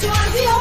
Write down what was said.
to our